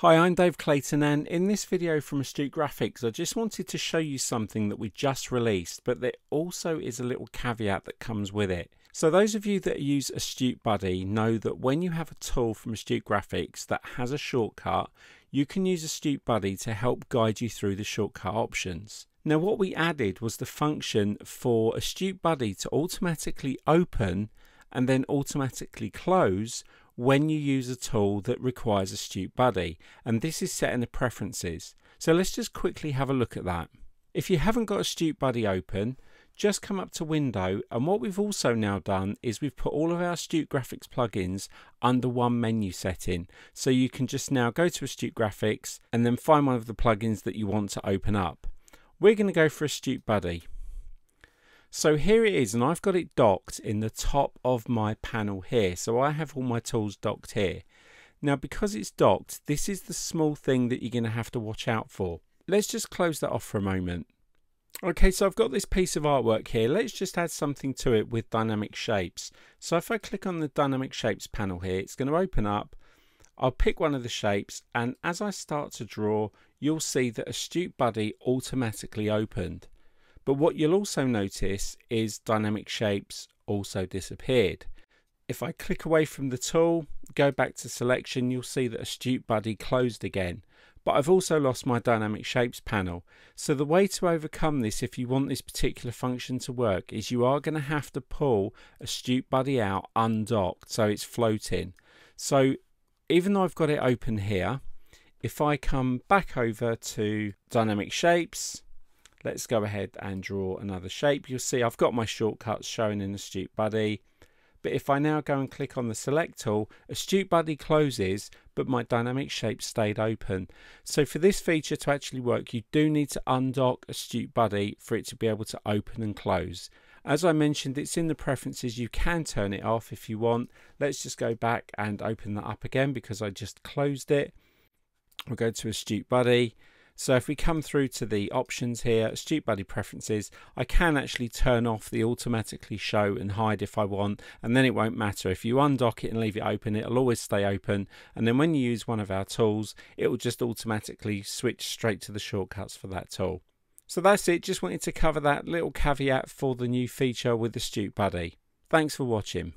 Hi, I'm Dave Clayton and in this video from Astute Graphics I just wanted to show you something that we just released but there also is a little caveat that comes with it. So those of you that use Astute Buddy know that when you have a tool from Astute Graphics that has a shortcut you can use Astute Buddy to help guide you through the shortcut options. Now what we added was the function for Astute Buddy to automatically open and then automatically close when you use a tool that requires Astute Buddy, and this is set in the preferences. So let's just quickly have a look at that. If you haven't got Astute Buddy open, just come up to Window, and what we've also now done is we've put all of our Astute Graphics plugins under one menu setting. So you can just now go to Astute Graphics and then find one of the plugins that you want to open up. We're going to go for Astute Buddy. So here it is and I've got it docked in the top of my panel here. So I have all my tools docked here. Now because it's docked, this is the small thing that you're going to have to watch out for. Let's just close that off for a moment. Okay, so I've got this piece of artwork here. Let's just add something to it with dynamic shapes. So if I click on the dynamic shapes panel here, it's going to open up. I'll pick one of the shapes and as I start to draw, you'll see that Astute Buddy automatically opened. But what you'll also notice is dynamic shapes also disappeared. If I click away from the tool, go back to selection, you'll see that Astute Buddy closed again. But I've also lost my dynamic shapes panel. So the way to overcome this if you want this particular function to work is you are going to have to pull Astute Buddy out undocked so it's floating. So even though I've got it open here, if I come back over to dynamic shapes, Let's go ahead and draw another shape. You'll see I've got my shortcuts shown in Astute Buddy. But if I now go and click on the select tool, Astute Buddy closes, but my dynamic shape stayed open. So for this feature to actually work, you do need to undock Astute Buddy for it to be able to open and close. As I mentioned, it's in the preferences. You can turn it off if you want. Let's just go back and open that up again because I just closed it. We'll go to Astute Buddy so if we come through to the options here, Astute Buddy Preferences, I can actually turn off the automatically show and hide if I want, and then it won't matter. If you undock it and leave it open, it'll always stay open. And then when you use one of our tools, it will just automatically switch straight to the shortcuts for that tool. So that's it. Just wanted to cover that little caveat for the new feature with Astute Buddy. Thanks for watching.